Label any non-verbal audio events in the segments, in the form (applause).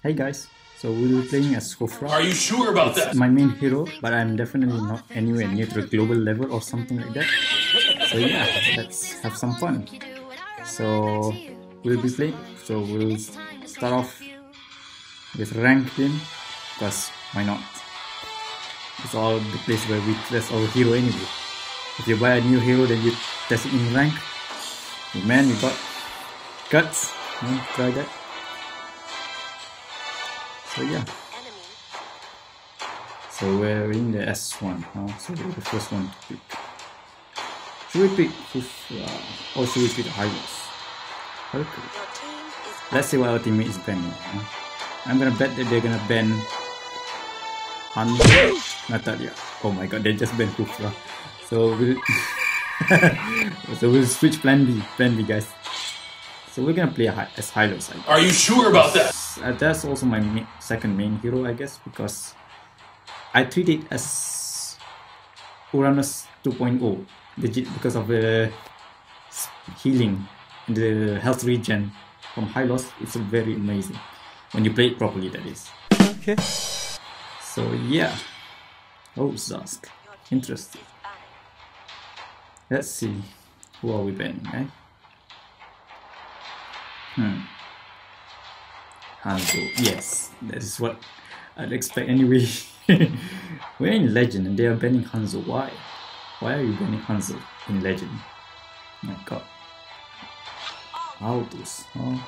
Hey guys, so we'll be playing as Khufra. Are you sure about It's that? my main hero, but I'm definitely not anywhere near to the global level or something like that. So yeah, let's have some fun. So we'll be playing. So we'll start off with rank game, because why not? It's all the place where we test our hero anyway. If you buy a new hero, then you test it in rank. Oh, man, we got guts. Hmm, try that. So yeah. So we're in the S1, huh? So the first one to pick. Should we pick Khufra uh, or should we pick Hylos? Okay. Let's see what our teammate is banning. Huh? I'm gonna bet that they're gonna ban Hanzo, (laughs) Natalia. Oh my god, they just banned Khufra. So we'll (laughs) so we'll switch plan B, plan B guys. So we're gonna play Hy- as Hylos. I guess. Are you sure about that? Uh, that's also my ma- second main hero, I guess, because I treat it as Uranus 2.0, because of the s- healing, and the health regen from Hylos. It's very amazing when you play it properly. That is. Okay. So yeah. Oh, Zask. Interesting. Let's see. Who are we banning, eh? Hmm. Hanzo. Yes, that is what I'd expect anyway. (laughs) We're in Legend and they are banning Hanzo. Why? Why are you banning Hanzo in Legend? My god. Aldous. Huh?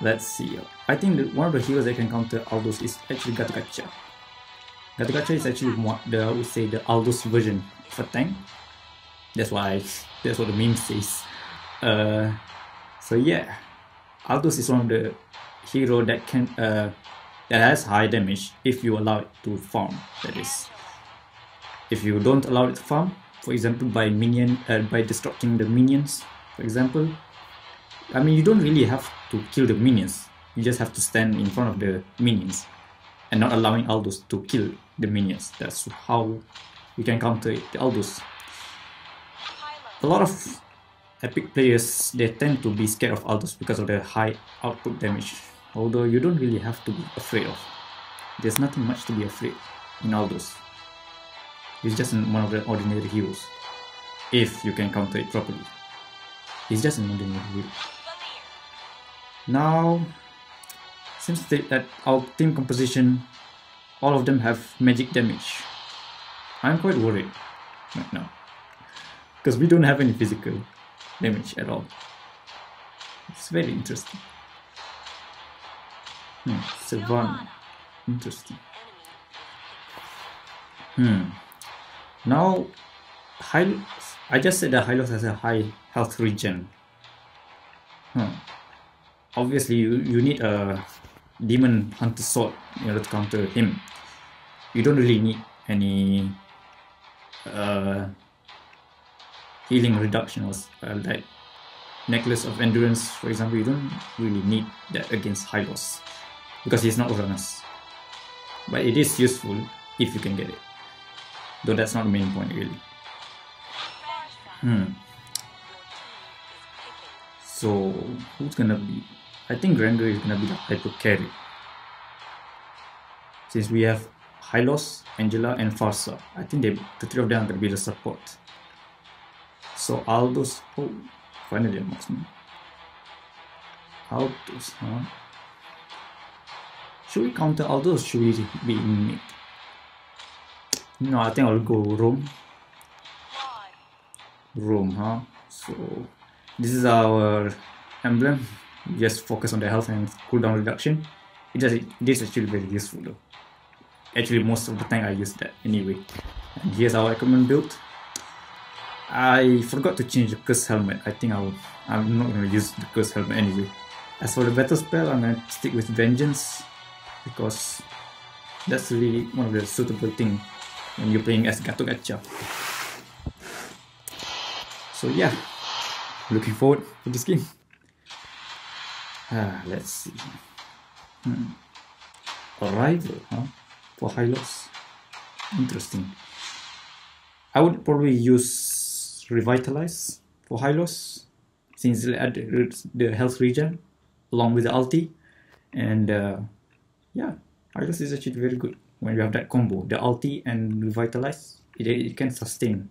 Let's see. I think one of the heroes that can counter Aldous is actually Gatotkacha. Gatotkacha is actually one, the I would say the Aldous version of a tank. That's why that's what the meme says. Uh, so yeah, Aldous is one of the hero that can uh, that has high damage if you allow it to farm. That is, if you don't allow it to farm, for example, by minion uh, by destructing the minions, for example. I mean, you don't really have to kill the minions. You just have to stand in front of the minions and not allowing Aldous to kill the minions. That's how you can counter the Aldous. A lot of epic players they tend to be scared of Aldous because of the high output damage. Although you don't really have to be afraid of. There's nothing much to be afraid in Aldous. He's just one of the ordinary heroes. If you can counter it properly. He's just an ordinary hero. Now that that our team composition all of them have magic damage. I'm quite worried right now. Because we don't have any physical damage at all. It's very interesting. Hmm, Savannah. Interesting. Hmm. Now, Hylos, I just said that Hylos has a high health regen. Hmm. Obviously, you, you need a demon hunter sword in order to counter him. You don't really need any uh, healing reduction or s- uh, like necklace of endurance for example you don't really need that against Hylos because he's not Uranus. But it is useful if you can get it. Though that's not the main point really. Hmm. So who's gonna be I think Granger is gonna be the hyper carry. Since we have Hylos, Angela and Pharsa I think they the three of them are gonna be the support so Aldous, oh, finally a marksman. Aldous, huh? Should we counter Aldous? Should we be in mid? No, I think I'll go roam. Roam, huh? So this is our emblem. Just focus on the health and cooldown reduction. It just it is actually very useful though. Actually, most of the time I use that anyway. And here's our equipment build. I forgot to change the curse helmet. I think I'll I'm not gonna use the curse helmet anyway. As for the battle spell, I'm gonna stick with vengeance because that's really one of the suitable thing when you're playing as Gato. So yeah, looking forward to this game. Ah, let's see. Hmm. Arrival, huh? For Hylos. Interesting. I would probably use Revitalize for Hylos since the health region along with the ulti. And uh, yeah, Argus is actually very good when you have that combo. The ulti and revitalize, it, it can sustain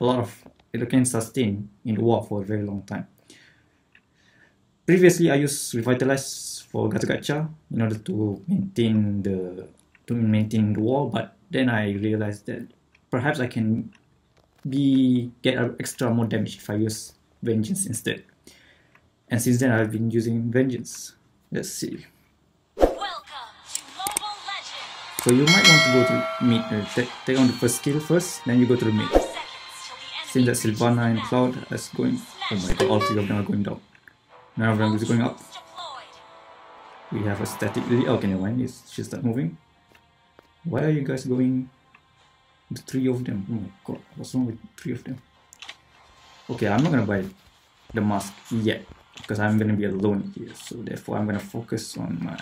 a lot of it can sustain in the war for a very long time. Previously, I used revitalize for gacha in order to maintain the to maintain the wall, but then I realized that perhaps I can be get extra more damage if I use vengeance instead. And since then, I've been using vengeance. Let's see. So you might want to go to mid, uh, take, on the first skill first, then you go to the mid. Since that Silvanna and Claude is going, oh my god, all three of them are going down. None of them is going up. We have a static okay never mind, it's, she start moving. Why are you guys going, the three of them, oh my god, what's wrong with three of them? Okay, I'm not gonna buy the mask yet, because I'm gonna be alone here, so therefore I'm gonna focus on my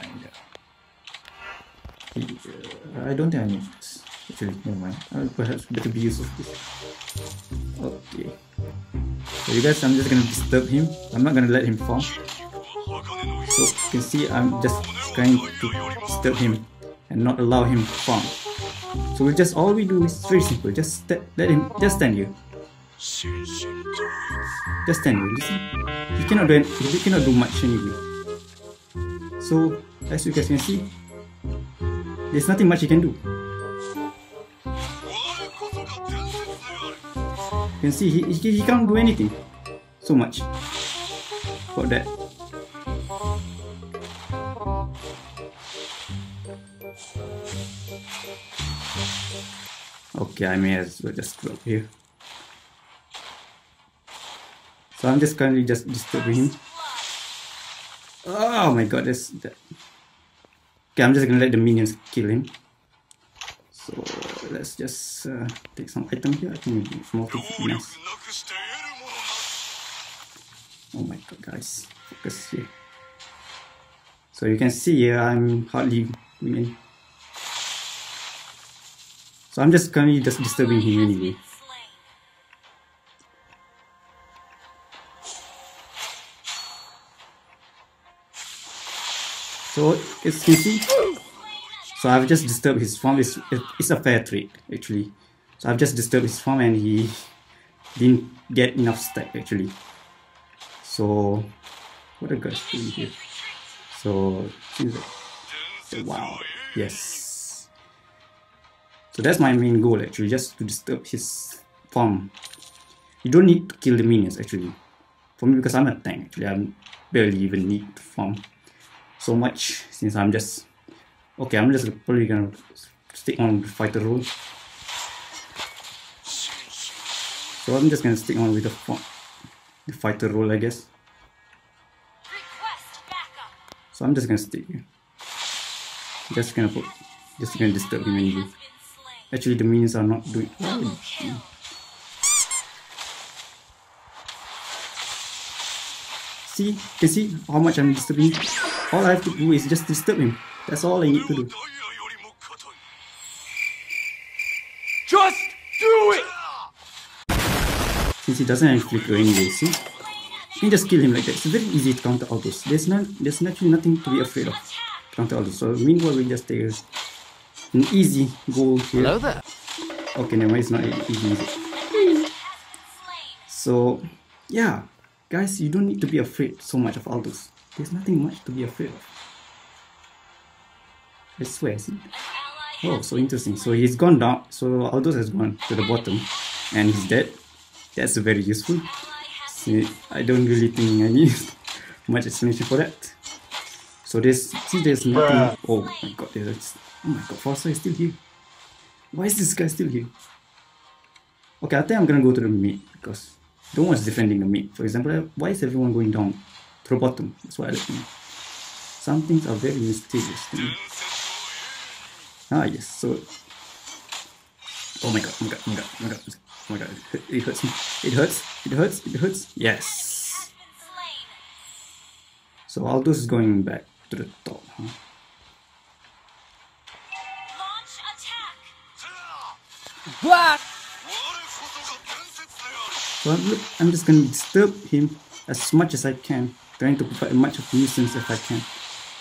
uh, I don't think I need this. Actually, never mind. I'll perhaps better be use of this. Okay. So you guys, I'm just gonna disturb him. I'm not gonna let him fall. So you can see I'm just trying to disturb him and not allow him to farm. So we just all we do is very simple. Just let him just stand here. Just stand here. Listen. He cannot do he cannot do much anyway. So as you guys can see, there's nothing much you can do. You can see he, he, he can't do anything so much about that. Okay, I may as well just drop here. So I'm just currently just disturbing him. Oh my god, that's that. Okay, I'm just gonna let the minions kill him. So let's just uh, take some item here. I think nice. Oh my god, guys, focus here. So you can see here, I'm hardly So I'm just currently just disturbing him anyway. So it's easy. so I've just disturbed his farm. It's, it's a fair trade actually. So I've just disturbed his farm and he didn't get enough stack actually. So what are guys doing here? So wow, yes. So that's my main goal actually, just to disturb his farm. You don't need to kill the minions actually. For me, because I'm a tank actually, I barely even need to farm so much since I'm just okay I'm just probably gonna stick on the fighter role. So I'm just gonna stick on with the, the fighter role I guess. So I'm just gonna stick here. Just gonna put just gonna disturb him anyway actually the minions are not doing see can see how much I'm disturbing all I have to do is just disturb him. That's all I need to do. Just do it! Since he doesn't have flicker anyway, see? You can just kill him like that. It's very easy to counter Aldous. There's not there's actually nothing to be afraid of. Counter Aldous. So meanwhile we just take an easy goal here. Hello there. Okay, never mind, it's not easy. So yeah, guys, you don't need to be afraid so much of Aldous. There's nothing much to be afraid of. I swear, see? Oh, so interesting. So he's gone down. So Aldous has gone to the bottom and he's dead. That's very useful. See, I don't really think I need (laughs) much explanation for that. So there's, see there's nothing. Oh my god, there's, oh my god, Pharsa is still here. Why is this guy still here? Okay, I think I'm gonna go to the mid because no one's defending the mid. For example, why is everyone going down? bottom. That's what I think. Some things are very mysterious to me. Ah, yes, so. Oh my god, oh my god, oh my god, oh my god, oh my god, it hurts me. It hurts, it hurts, it hurts. Yes! So Aldous is going back to the top, huh? What? So I'm, I'm just gonna disturb him as much as I can trying to provide much of nuisance if I can.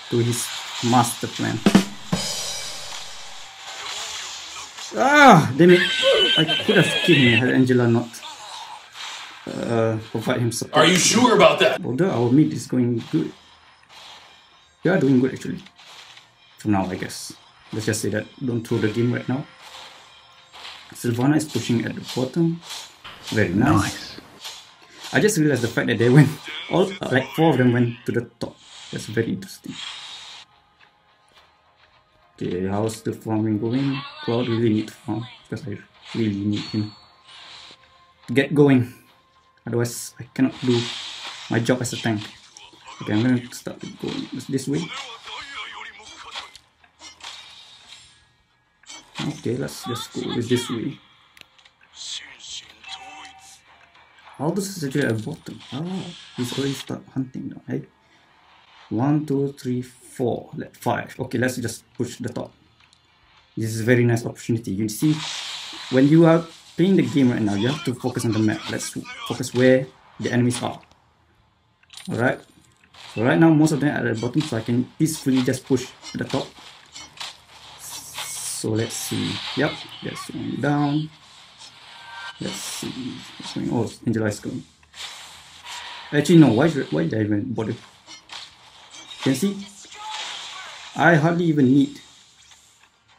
to his master plan. Ah, damn it! I could have killed him had Angela not uh, provide him support. Are you sure about that? Although our mid is going good. We are doing good actually. For now, I guess. Let's just say that. Don't throw the game right now. Silvanna is pushing at the bottom. Very nice. nice. I just realized the fact that they went, all uh, like four of them went to the top. That's very interesting. Okay, how's the farming going? Claude really need to farm because I really need him. Get going. Otherwise, I cannot do my job as a tank. Okay, I'm gonna start going this way. Okay, let's just go with this way. Aldous is actually at the bottom. Ah, he's already start hunting now, hey? One, two, three, four, five. Okay, let's just push the top. This is a very nice opportunity. You see, when you are playing the game right now, you have to focus on the map. Let's focus where the enemies are. Alright. So right now, most of them are at the bottom, so I can peacefully just push to the top. So let's see. Yep, that's one down. Let's see what's going. Oh, Angela is going. Actually, no. Why, why did I even bother? Can see? I hardly even need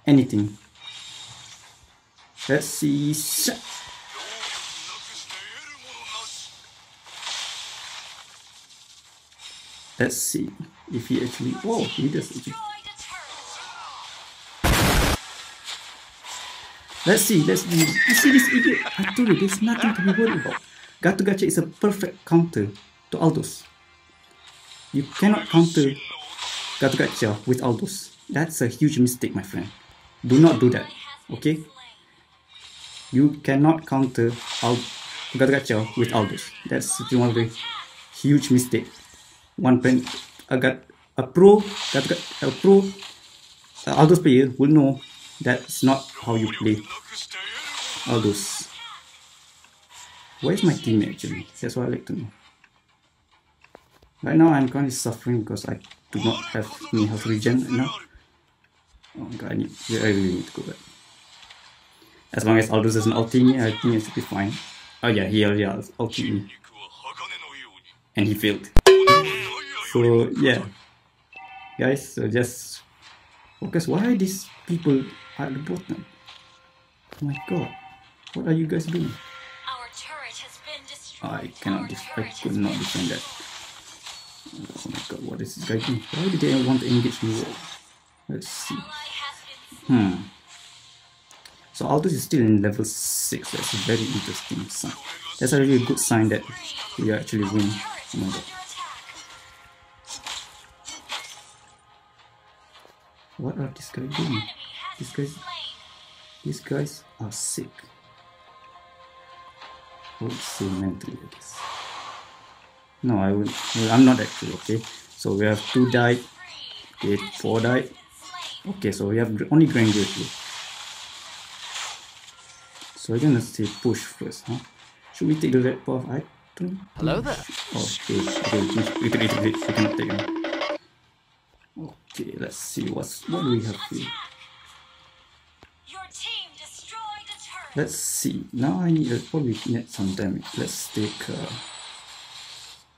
anything. Let's see. Let's see if he actually. Oh, he does actually. Let's see, let's see. You see this idiot? I told you, there's nothing to be worried about. Gatotkacha is a perfect counter to Aldous. You cannot counter Gatotkacha with Aldous. That's a huge mistake, my friend. Do not do that, okay? You cannot counter Gato Gacha with Aldous. That's one of the huge mistake. One pen, a, a pro, a pro uh, Aldous player will know that's not how you play all Aldous. Where's my team actually? That's what I like to know. Right now I'm currently suffering because I do not have any health regen now. Oh my god, I, need, I really need to go back. As long as Aldous doesn't ulti me, I think it should be fine. Oh yeah, he has ulti me. And he failed. So yeah. Guys, so just focus. Why these people at the bottom. Oh my god. What are you guys doing? I cannot I could not defend that. Oh my god, what is this guy doing? Why did they want to engage me? Let's see. Hmm. So Aldous is still in level 6. That's a very interesting sign. That's a really good sign that we are actually winning. Oh my god. What are these guys doing? These guys, these guys are sick. Oh, Would say mentally, I guess. No, I. Well, I'm not actually okay. So we have two died. Okay, four died. Okay, so we have only Granger here. So we're gonna say push first, huh? Should we take the red path? I don't. Hello there. Oh, okay, okay, wait, wait, wait. We cannot take him. Okay, let's see what's what do we have here. Let's see. Now I need uh, probably need some damage. Let's take. Uh,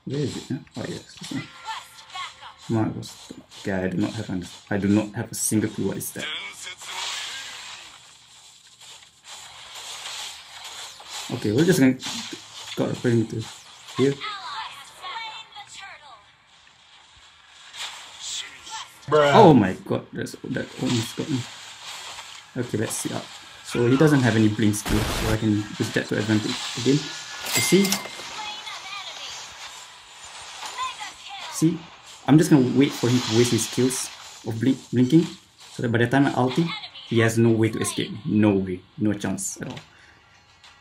where is it? Huh? Oh yes, this. My was okay. I do not have an, I do not have a single clue what is that. Okay, we're just gonna got a perimeter here. Bruh. Oh my god, that's that almost got me. Okay, let's see up. So he doesn't have any blink skill, so I can use that to advantage again. You see? See? I'm just gonna wait for him to waste his skills of blink blinking, so that by the time I ulti, he has no way to escape. No way. No chance at all.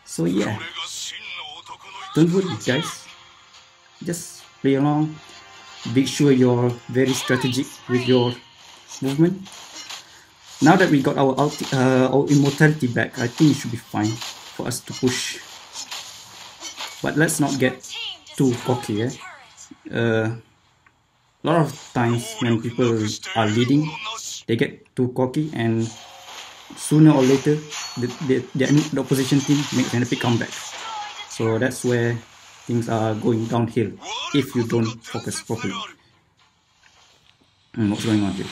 So yeah. Don't worry guys. Just play along. Make sure you're very strategic with your movement now that we got our, uh, our immortality back, I think it should be fine for us to push. But let's not get too cocky, eh? Uh, a lot of times when people are leading, they get too cocky and sooner or later the, the, the, opposition team makes an epic comeback. So that's where things are going downhill if you don't focus properly. And what's going on here?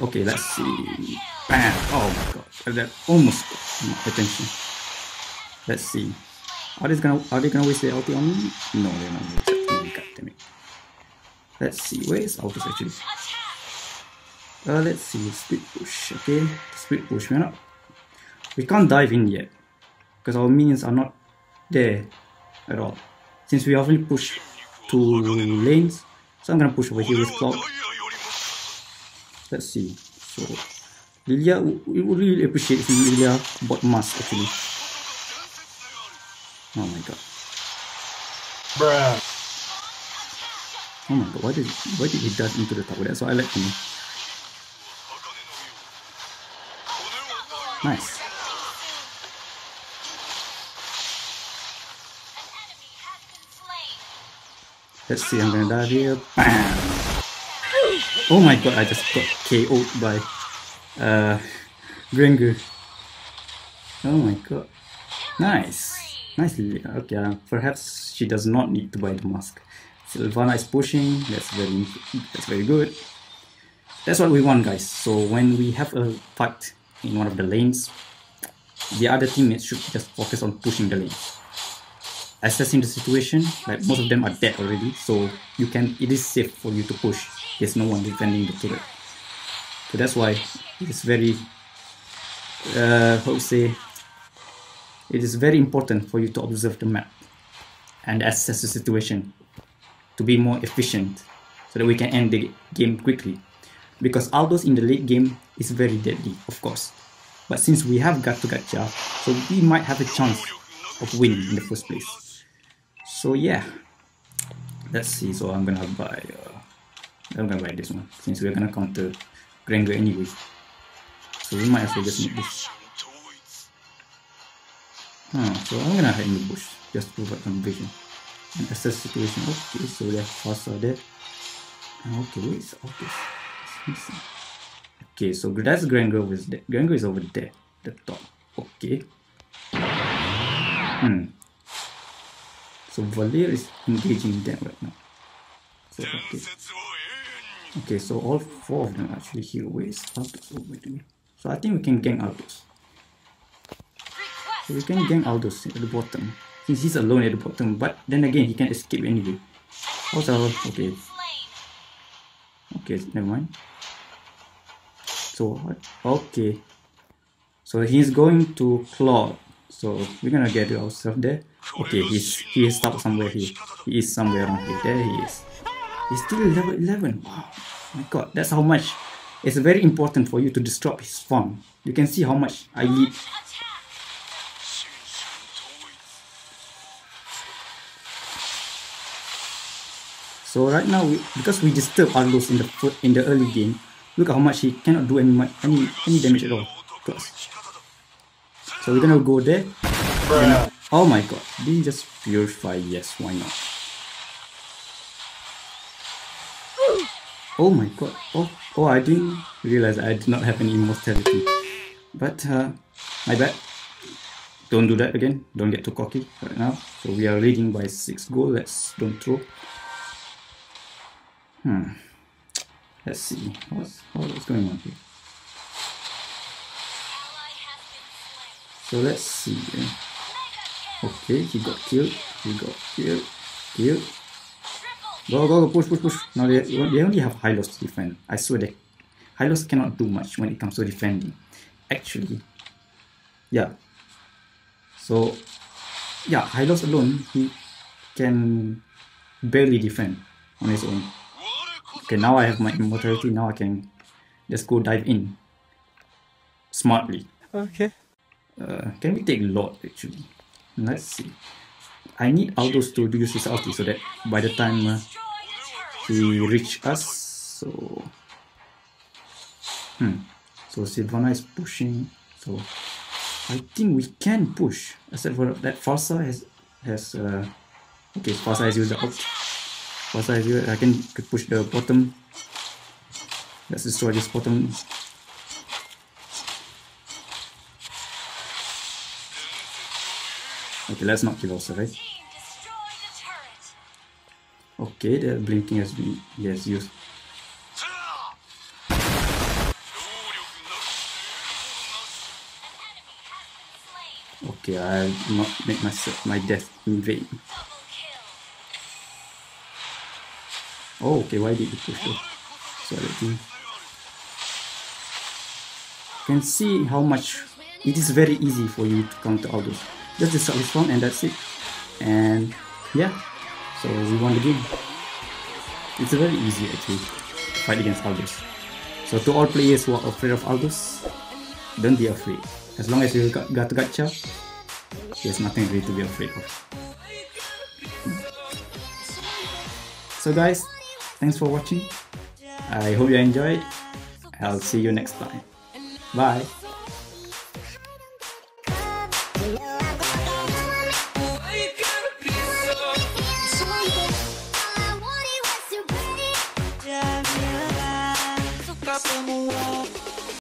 Okay, let's see. Bam! Oh my god, that almost got attention. Let's see. Are they gonna are they gonna waste their ulti on me? No, they're not waste it. God damn it. Let's see, where is Aldous actually? Uh, let's see, split push, okay? Split push, we're not... We can't dive in yet. Because our minions are not there at all. Since we only push two lanes, so I'm gonna push over here with Claude. Let's see. So, Lylia, we would really appreciate if Lylia bought mask actually. Oh my god. Bruh. Oh my god, why did why did he dash into the tower? That's why I like him. Nice. Let's see, I'm gonna dive here. Bam! Oh my god, I just got KO'd by uh Granger. Oh my god. Nice. Nicely. Okay, uh, perhaps she does not need to buy the mask. Silvanna is pushing. That's very that's very good. That's what we want, guys. So when we have a fight in one of the lanes, the other teammates should just focus on pushing the lane. Assessing the situation, like most of them are dead already, so you can it is safe for you to push. There's no one defending the turret. So that's why it is very uh, how to say it is very important for you to observe the map and assess the situation to be more efficient so that we can end the game quickly. Because Aldous in the late game is very deadly, of course. But since we have Gatotkacha, so we might have a chance of winning in the first place. So yeah, let's see. So I'm gonna buy. Uh, I'm gonna buy this one since we're gonna counter Granger anyway. So we might as well just make this. Huh, so I'm gonna hide in the bush just to provide some vision and assess situation. Okay, so have Pharsa there. Okay, missing. Okay, so that's Granger is there. Granger is over there, the top. Okay. Hmm. So Valir is engaging them right now. So okay. Okay, so all four of them actually wait a minute. So I think we can gang Aldous. So we can gang Aldous at the bottom. Since he's alone at the bottom, but then again he can escape anyway. Also, okay. Okay, never mind. So okay. So he's going to Claude. So we're gonna get ourselves there. Okay, he's he is stuck somewhere here. He is somewhere around here. There he is. He's still level 11. Wow. My god, that's how much. It's very important for you to disrupt his farm. You can see how much I lead So right now, we, because we disturb Aldous in the in the early game, look at how much he cannot do any any any damage at all to. So we're gonna go there. And, oh my god, he just purify? Yes, why not? Oh my god. Oh, oh, I didn't realize I did not have any immortality. But, uh, my bad. Don't do that again. Don't get too cocky right now. So we are leading by 6 goal. Let's don't throw. Hmm. Let's see. What's, what's going on here? So let's see. Eh. Okay, he got killed. He got killed. Killed. Go, go, go, push, push, push. Now they, they only have Hylos to defend. I swear that Hylos cannot do much when it comes to defending. Actually. Yeah. So, yeah, Hylos alone, he can barely defend on his own. Okay, now I have my immortality. Now I can just go dive in smartly. Okay. Uh, can we take Lord actually? Let's see. I need Aldous to use his ulti so that by the time uh, he reach us, so hmm, so Silvanna is pushing. So I think we can push. Except for that, Pharsa has has uh, okay. Pharsa has used the ult. Once I do I can push the bottom. Let's destroy this bottom. Okay, let's not kill right? Okay, the blinking has been yes used. Okay, I'll not make myself my death in vain. Oh, okay, why did you push it? So let me... You can see how much it is very easy for you to counter Aldous. Just disrupt this one and that's it. And yeah, so we won the game. It's a very easy actually fight against Aldous. So to all players who are afraid of Aldous, don't be afraid. As long as you got, got gacha, there's nothing really to be afraid of. So guys, thanks for watching. I hope you enjoyed. I'll see you next time. Bye.